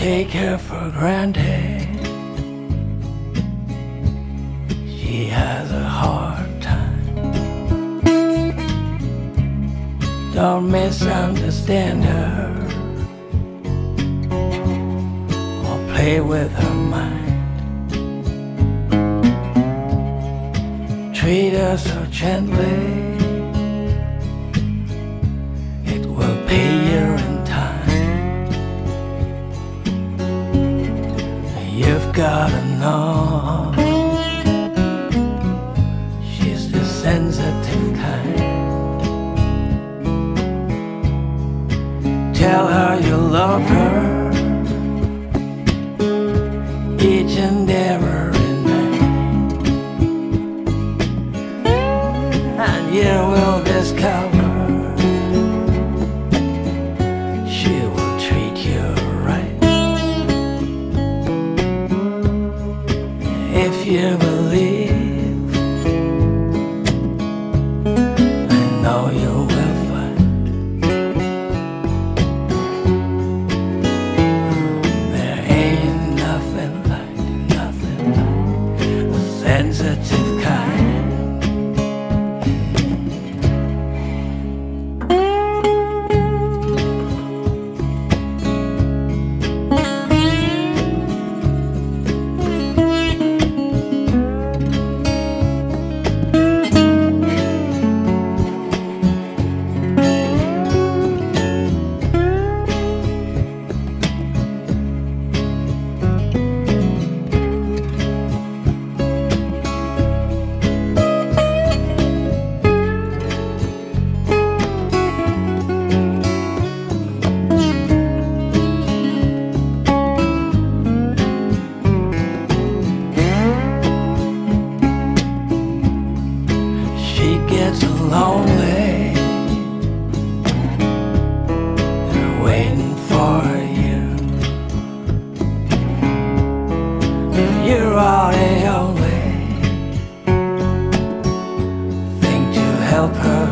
her for granted. She has a hard time. Don't misunderstand her or play with her mind. Treat her so gently. Gotta know she's the sensitive kind. Tell her you love her Mensa help her.